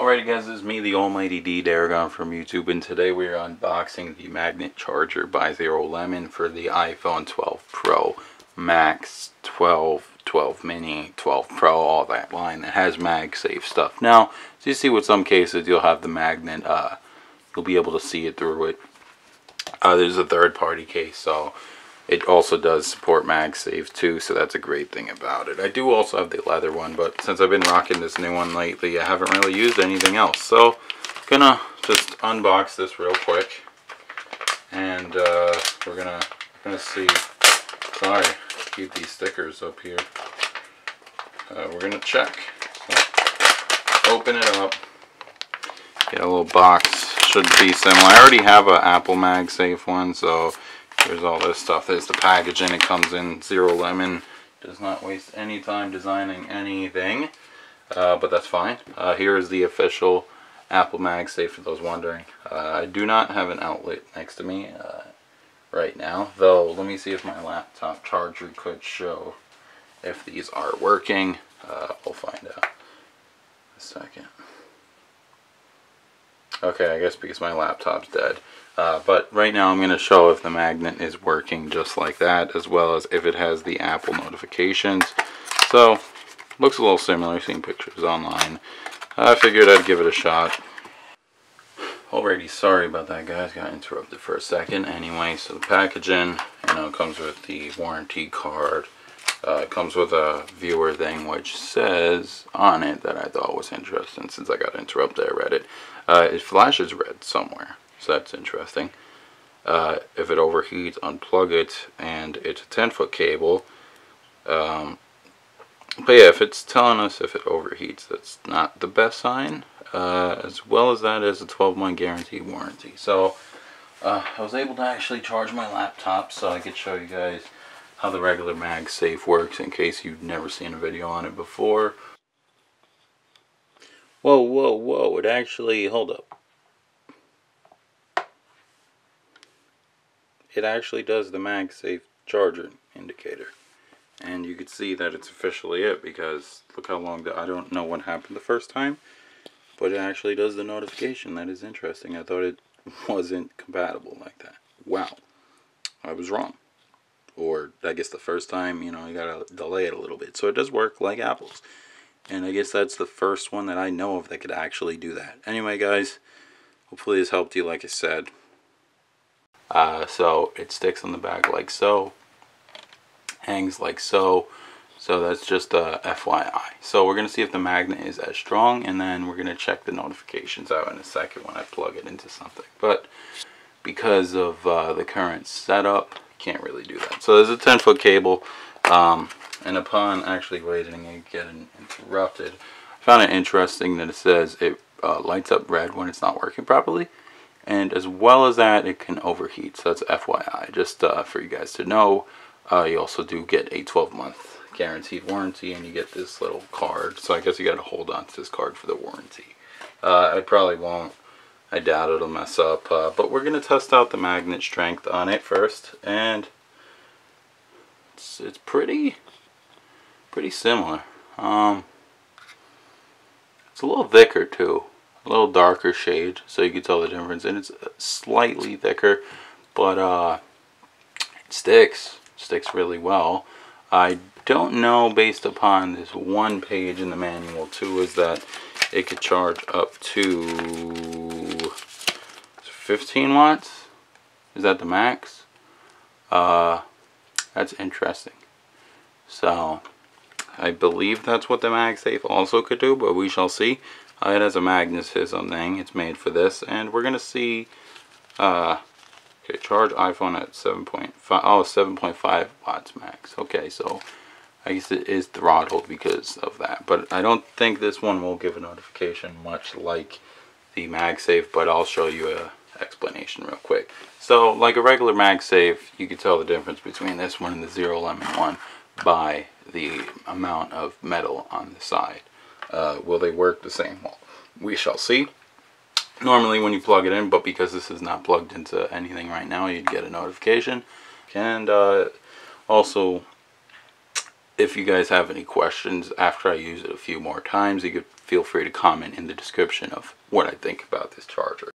Alrighty guys, this is me, the almighty D Darigon from YouTube, and today we are unboxing the magnet charger by Zero Lemon for the iPhone 12 Pro Max 12, 12 Mini, 12 Pro, all that line that has MagSafe stuff. Now, you see with some cases, you'll have the magnet, uh, you'll be able to see it through it. Uh, there's a third party case, so it also does support MagSafe too, so that's a great thing about it. I do also have the leather one, but since I've been rocking this new one lately, I haven't really used anything else. So, gonna just unbox this real quick, and uh, we're gonna gonna see. Sorry, keep these stickers up here. Uh, we're gonna check. So, open it up. Get a little box. Should be similar. I already have an Apple MagSafe one, so there's all this stuff. There's the packaging. It comes in Zero Lemon. Does not waste any time designing anything. Uh, but that's fine. Uh, here is the official Apple MagSafe for those wondering. Uh, I do not have an outlet next to me uh, right now. Though, let me see if my laptop charger could show if these are working. Uh, we'll find out a second. Okay, I guess because my laptop's dead. Uh, but right now I'm going to show if the magnet is working just like that, as well as if it has the Apple notifications. So, looks a little similar, seen pictures online. I figured I'd give it a shot. Alrighty, sorry about that guys, got interrupted for a second. Anyway, so the packaging, you know, comes with the warranty card. Uh, it comes with a viewer thing which says on it that I thought was interesting since I got interrupted, I read it. Uh, it flashes red somewhere, so that's interesting. Uh, if it overheats, unplug it, and it's a 10 foot cable. Um, but yeah, if it's telling us if it overheats, that's not the best sign. Uh, as well as that is a 12 month guarantee warranty. So uh, I was able to actually charge my laptop so I could show you guys how the regular MagSafe works in case you've never seen a video on it before. Whoa, whoa, whoa, it actually, hold up. It actually does the MagSafe charger indicator. And you can see that it's officially it because look how long, the, I don't know what happened the first time. But it actually does the notification. That is interesting. I thought it wasn't compatible like that. Wow. I was wrong or I guess the first time, you know, you gotta delay it a little bit. So it does work like apples. And I guess that's the first one that I know of that could actually do that. Anyway, guys, hopefully this helped you, like I said. Uh, so it sticks on the back like so, hangs like so. So that's just a FYI. So we're to see if the magnet is as strong, and then we're to check the notifications out in a second when I plug it into something. But because of uh, the current setup, can't really do that. So there's a 10 foot cable um, and upon actually waiting and getting interrupted, I found it interesting that it says it uh, lights up red when it's not working properly. And as well as that, it can overheat. So that's FYI, just uh, for you guys to know. Uh, you also do get a 12 month guaranteed warranty and you get this little card. So I guess you got to hold on to this card for the warranty. Uh, I probably won't I doubt it'll mess up. Uh, but we're going to test out the magnet strength on it first. And it's, it's pretty, pretty similar. Um, it's a little thicker too. A little darker shade so you can tell the difference. And it's slightly thicker. But uh, it sticks. sticks really well. I don't know based upon this one page in the manual too is that it could charge up to 15 watts. Is that the max? Uh, that's interesting. So, I believe that's what the MagSafe also could do, but we shall see. Uh, it has a magnetism thing. It's made for this, and we're gonna see. Uh, okay, charge iPhone at 7.5. Oh, 7.5 watts max. Okay, so I guess it is throttled because of that. But I don't think this one will give a notification much like the MagSafe, but I'll show you a explanation real quick. So like a regular MagSafe, you can tell the difference between this one and the Zero Lemon one by the amount of metal on the side. Uh, will they work the same? Well, we shall see. Normally when you plug it in, but because this is not plugged into anything right now, you'd get a notification. And uh, also if you guys have any questions after I use it a few more times, you could feel free to comment in the description of what I think about this charger.